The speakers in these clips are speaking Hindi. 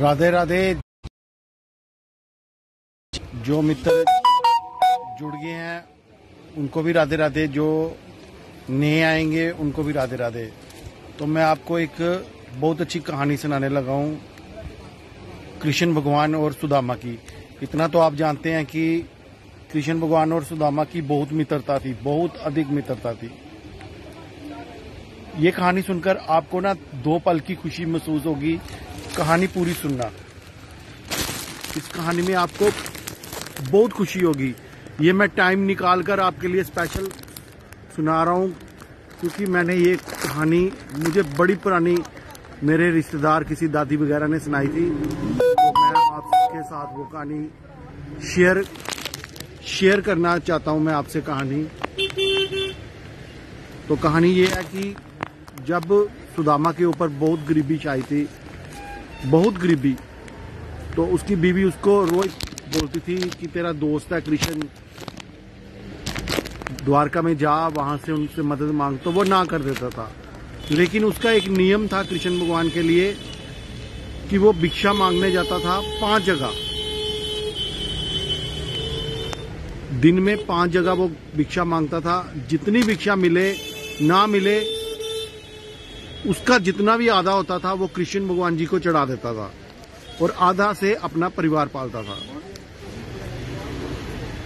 राधे राधे। जो मित्र जुड़ गए हैं, उनको भी राधे राधे। जो नए आएँगे, उनको भी राधे राधे। तो मैं आपको एक बहुत अच्छी कहानी सुनाने लगा हूँ, कृष्ण भगवान और सुदामा की। इतना तो आप जानते हैं कि कृष्ण भगवान और सुदामा की बहुत मित्रता थी, बहुत अधिक मित्रता थी। ये कहानी सुनकर आपको ना दो पल की खुशी महसूस होगी कहानी पूरी सुनना। इस कहानी में आपको बहुत खुशी होगी। ये मैं टाइम निकाल कर आपके लिए स्पेशल सुना रहा हूँ, क्योंकि मैंने ये कहानी, मुझे बड़ी पुरानी मेरे रिश्तेदार, किसी दादी वगैरह ने सुनाई थी। तो मैं आपके साथ वो कहानी शेयर शेयर करना चाहता हूँ मैं आपसे कहानी। तो कहानी ये है कि जब सुदामा के ऊपर बहुत गरीबी छाई थी बहुत गरीबी। तो उसकी बीवी उसको रोज बोलती थी कि तेरा दोस्त है कृष्ण, द्वारका में जा, वहाँ से उनसे मदद मांग। तो वो ना कर देता था। लेकिन उसका एक नियम था कृष्ण भगवान के लिए कि वो भिक्षा मांगने जाता था पाँच जगह। दिन में पाँच जगह वो भिक्षा माँगता था। जितनी भिक्षा मिले, ना मिले उसका जितना भी आधा होता था, वो कृष्ण भगवान जी को चढ़ा देता था और आधा से अपना परिवार पालता था।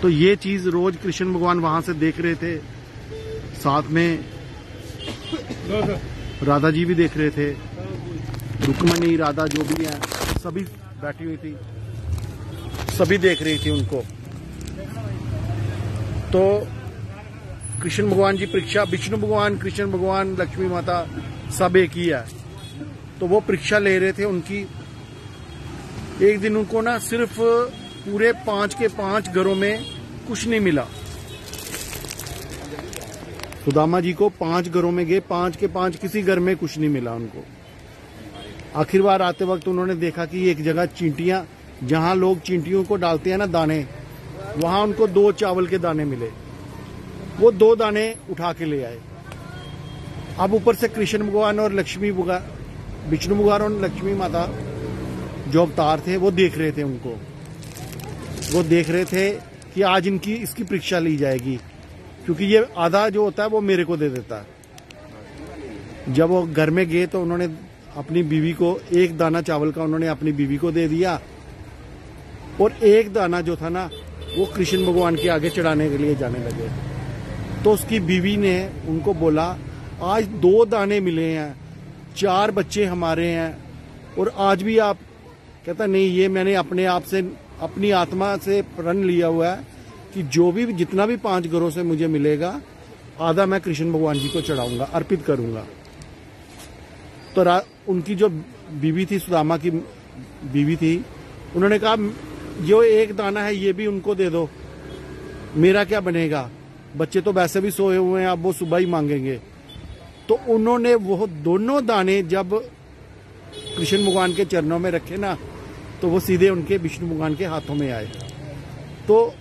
तो ये चीज़ रोज कृष्ण भगवान वहाँ से देख रहे थे। साथ में राधा जी भी देख रहे थे। रुक्मणी, राधा जो भी है, सभी बैठी हुई थी। सभी देख रही थी उनको। तो कृष्ण भगवान जी परीक्षा, विष्णु भगवान, कृष्ण भगवान, लक्ष्मी माता सब एक ही है। तो वो परीक्षा ले रहे थे उनकी। एक दिन उनको ना सिर्फ़ पूरे पाँच के पाँच घरों में कुछ नहीं मिला। सुदामा जी को पाँच घरों में गए, पाँच के पाँच किसी घर में कुछ नहीं मिला उनको। आखिर बार आते वक्त उन्होंने देखा कि एक जगह चींटियाँ, जहाँ लोग चींटियों को डालते हैं ना दाने, वहाँ उनको दो चावल के दाने मिले। वो दो दाने उठा के ले आए। अब ऊपर से कृष्ण भगवान और लक्ष्मी भगवान विष्णु भगवान और लक्ष्मी माता जो अवतार थे, वो देख रहे थे उनको। वो देख रहे थे कि आज इनकी, इसकी परीक्षा ली जाएगी, क्योंकि ये आधा जो होता है वो मेरे को दे देता है। जब वो घर में गए तो उन्होंने अपनी बीवी को, एक दाना चावल का उन्होंने अपनी बीवी को दे दिया। और एक दाना जो था ना, वो कृष्ण भगवान के आगे चढ़ाने के लिए जाने लगे। तो उसकी बीवी ने उनको बोला आज दो दाने मिले हैं, चार बच्चे हमारे हैं, और आज भी आप कहता, नहीं, ये मैंने अपने आप से, अपनी आत्मा से प्रण लिया हुआ है कि जो भी, जितना भी पाँच घरों से मुझे मिलेगा, आधा मैं कृष्ण भगवान जी को चढ़ाऊँगा, अर्पित करूँगा। तो उनकी जो बीवी थी, सुदामा की बीवी थी, उन्होंने कहा जो एक दाना है, ये भी उनको दे दो। मेरा क्या बनेगा? बच्चे तो वैसे भी सोए हुए हैं, अब वो सुबह ही मांगेंगे। तो उन्होंने वो दोनों दाने जब कृष्ण भगवान के चरणों में रखे ना तो वो सीधे उनके विष्णु भगवान के हाथों में आए। तो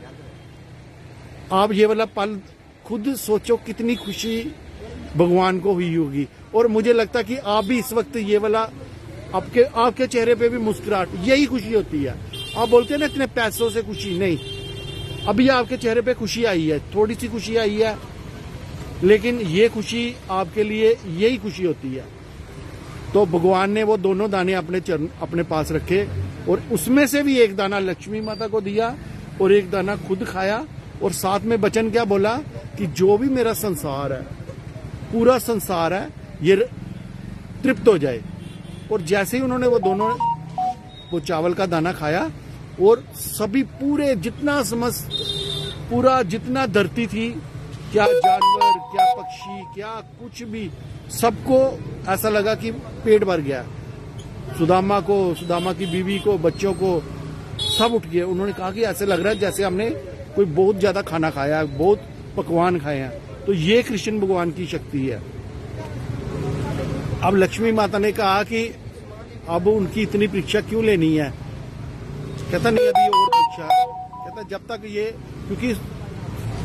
आप ये वाला पल खुद सोचो कितनी खुशी भगवान को हुई होगी। और मुझे लगता कि आप भी इस वक्त ये वाला आपके आपके चेहरे पे भी मुस्कुराहट, यही खुशी होती है। आप बोलते हैं ना, इतने पैसों से खुशी, नहीं। अभी आपके चेहरे पे खुशी आई है, थोड़ी सी खुशी आई है लेकिन ये खुशी आपके लिए यही खुशी होती है। तो भगवान ने वो दोनों दाने अपने चरण, अपने पास रखे और उसमें से भी एक दाना लक्ष्मी माता को दिया और एक दाना खुद खाया और साथ में बचन क्या बोला कि जो भी मेरा संसार है, पूरा संसार है, ये तृप्त हो जाए। और जैसे ही उन्होंने वो दोनों, वो चावल का दाना खाया और सभी पूरे जितना समस्त, पूरा जितना धरती थी, क्या जानवर क्या पक्षी, क्या कुछ भी, सबको ऐसा लगा कि पेट भर गया। सुदामा को, सुदामा की बीवी को, बच्चों को सब उठ गए। उन्होंने कहा कि ऐसे लग रहा है जैसे हमने कोई बहुत ज़्यादा खाना खाया है, बहुत पकवान खाए हैं। तो ये कृष्ण भगवान की शक्ति है। अब लक्ष्मी माता ने कहा कि अब उनकी इतनी परीक्षा क्यों लेनी है? कहता, नहीं, अभी और परीक्षा कहता, जब तक ये, क्योंकि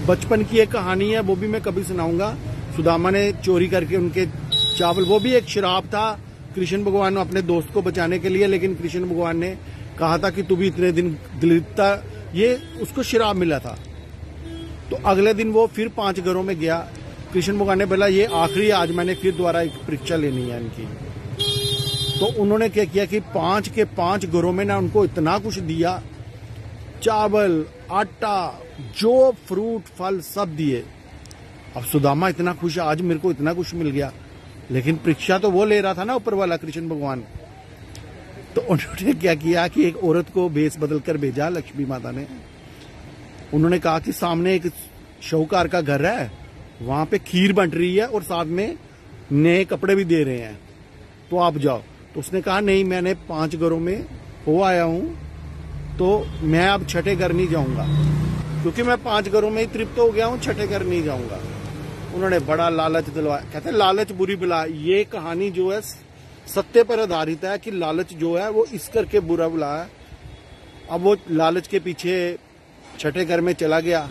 बचपन की एक कहानी है, वो भी मैं कभी सुनाऊँगा। सुदामा ने चोरी करके उनके चावल, वो भी एक शराब था। कृष्ण भगवान अपने दोस्त को बचाने के लिए, लेकिन कृष्ण भगवान ने कहा था कि तू भी इतने दिन दलितता, ये उसको शराब मिला था। तो अगले दिन वो फिर पाँच घरों में गया। कृष्ण भगवान ने बोला, ये आखिरी आज मैंने फिर दोबारा एक परीक्षा लेनी है इनकी। तो उन्होंने क्या किया कि पाँच के पाँच घरों में ना उनको इतना कुछ दिया। चावल आटा, जो फ्रूट फल सब दिए। अब सुदामा इतना खुश है, आज मेरे को इतना कुछ मिल गया। लेकिन परीक्षा तो वो ले रहा था ना ऊपर वाला, कृष्ण भगवान। तो उन्होंने क्या किया कि एक औरत को बेस बदल कर भेजा लक्ष्मी माता ने। उन्होंने कहा कि सामने एक शाहूकार का घर है, वहाँ पे खीर बंट रही है और साथ में नए कपड़े भी दे रहे हैं। तो आप जाओ। तो उसने कहा, नहीं, मैंने पाँच घरों में हो आया हूँ तो मैं अब छठे घर नहीं जाऊँगा। क्योंकि मैं पाँच घरों में ही तृप्त हो गया हूँ, छठे घर नहीं जाऊँगा। उन्होंने बड़ा लालच दिलवाया। कहते लालच बुरी बुला। ये कहानी जो है, सत्य पर आधारित है कि लालच जो है, वो इस करके बुरा बुला है। अब वो लालच के पीछे छठे घर में चला गया।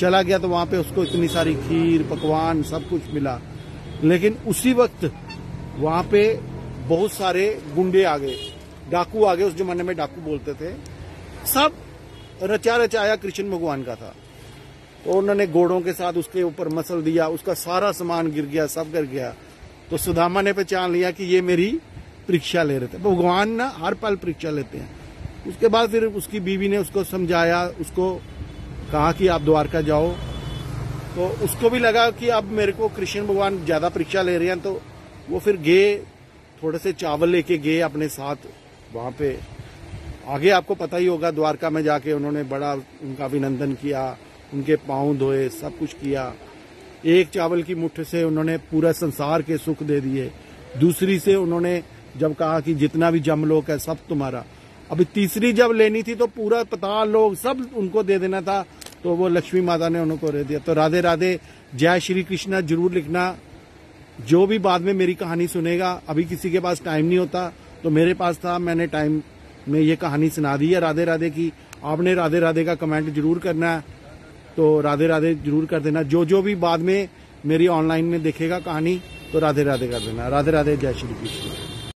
चला गया तो वहाँ पे उसको इतनी सारी खीर, पकवान, सब कुछ मिला। लेकिन उसी वक्त वहाँ पे बहुत सारे गुंडे आ गए। डाकू आ गए, उस जमाने में डाकू बोलते थे। सब रचा रचाया कृष्ण भगवान का था। तो उन्होंने घोड़ों के साथ उसके ऊपर मसल दिया, उसका सारा सामान गिर गया, सब गिर गया। तो सुदामा ने पहचान लिया कि ये मेरी परीक्षा ले रहे थे। भगवान ना हर पल परीक्षा लेते हैं। उसके बाद फिर उसकी बीवी ने उसको समझाया, उसको कहा कि आप द्वारका जाओ। तो उसको भी लगा कि अब मेरे को कृष्ण भगवान ज़्यादा परीक्षा ले रहे हैं तो वो फिर गए, थोड़े से चावल लेके गए अपने साथ, वहाँ पे आगे आपको पता ही होगा, द्वारका में जाके उन्होंने बड़ा उनका अभिनंदन किया, उनके पाँव धोए, सब कुछ किया। एक चावल की मुठ से उन्होंने पूरा संसार के सुख दे दिए। दूसरी से उन्होंने जब कहा कि जितना भी जम जमलोक है, सब तुम्हारा। अभी तीसरी जब लेनी थी तो पूरा पता लोग सब उनको दे देना था तो वो लक्ष्मी माता ने उनको दे दिया। तो राधे राधे, जय श्री कृष्णा, ज़रूर लिखना। जो भी बाद में मेरी कहानी सुनेगा, अभी किसी के पास टाइम नहीं होता तो मेरे पास था, मैंने टाइम में ये कहानी सुना दी है। राधे राधे की आपने राधे राधे का कमेंट ज़रूर करना है। तो राधे राधे ज़रूर कर देना। जो जो भी बाद में मेरी ऑनलाइन में देखेगा कहानी तो राधे राधे कर देना। राधे राधे, जय श्री कृष्ण।